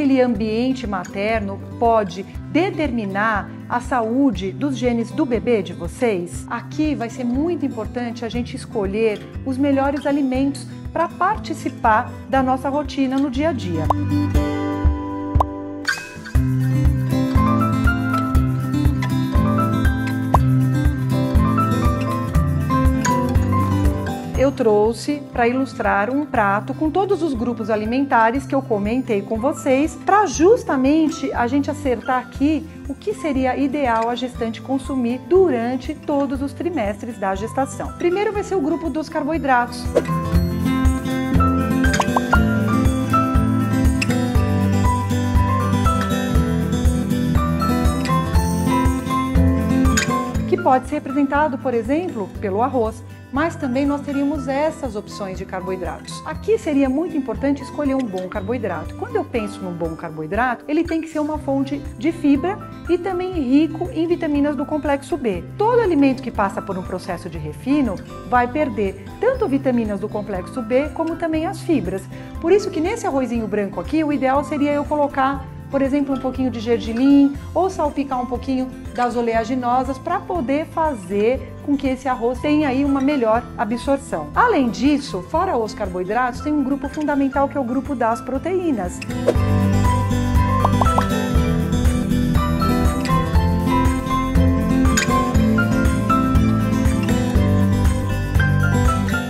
aquele ambiente materno pode determinar a saúde dos genes do bebê de vocês? Aqui vai ser muito importante a gente escolher os melhores alimentos para participar da nossa rotina no dia a dia. Eu trouxe para ilustrar um prato com todos os grupos alimentares que eu comentei com vocês, para justamente a gente acertar aqui o que seria ideal a gestante consumir durante todos os trimestres da gestação. Primeiro vai ser o grupo dos carboidratos. que pode ser representado, por exemplo, pelo arroz mas também nós teríamos essas opções de carboidratos. Aqui seria muito importante escolher um bom carboidrato. Quando eu penso num bom carboidrato, ele tem que ser uma fonte de fibra e também rico em vitaminas do complexo B. Todo alimento que passa por um processo de refino vai perder tanto vitaminas do complexo B como também as fibras. Por isso que nesse arrozinho branco aqui, o ideal seria eu colocar por exemplo, um pouquinho de gergelim ou salpicar um pouquinho das oleaginosas para poder fazer com que esse arroz tenha aí uma melhor absorção. Além disso, fora os carboidratos, tem um grupo fundamental que é o grupo das proteínas.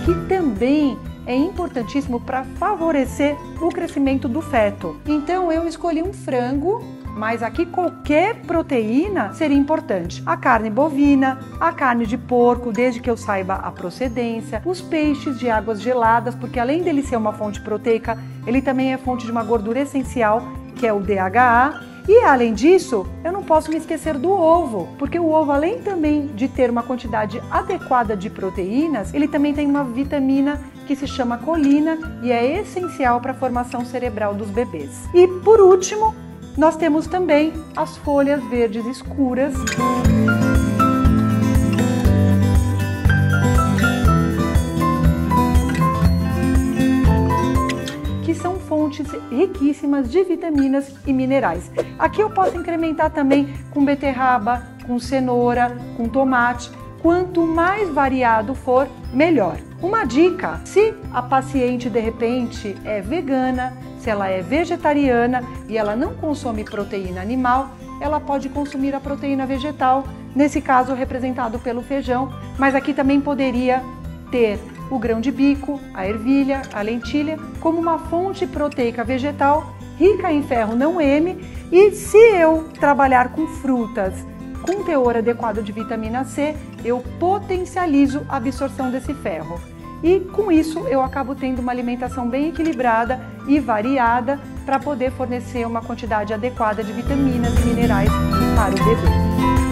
Que também é importantíssimo para favorecer o crescimento do feto. Então eu escolhi um frango mas aqui qualquer proteína seria importante. A carne bovina, a carne de porco, desde que eu saiba a procedência, os peixes de águas geladas, porque além dele ser uma fonte proteica, ele também é fonte de uma gordura essencial, que é o DHA, e além disso, eu não posso me esquecer do ovo, porque o ovo, além também de ter uma quantidade adequada de proteínas, ele também tem uma vitamina que se chama colina e é essencial para a formação cerebral dos bebês. E por último, nós temos também as folhas verdes escuras. que são fontes riquíssimas de vitaminas e minerais. Aqui eu posso incrementar também com beterraba, com cenoura, com tomate. Quanto mais variado for, melhor. Uma dica: se a paciente de repente é vegana, se ela é vegetariana e ela não consome proteína animal, ela pode consumir a proteína vegetal, nesse caso representado pelo feijão, mas aqui também poderia ter o grão de bico, a ervilha, a lentilha, como uma fonte proteica vegetal rica em ferro não M. E se eu trabalhar com frutas com teor adequado de vitamina C, eu potencializo a absorção desse ferro e com isso eu acabo tendo uma alimentação bem equilibrada e variada para poder fornecer uma quantidade adequada de vitaminas e minerais para o bebê.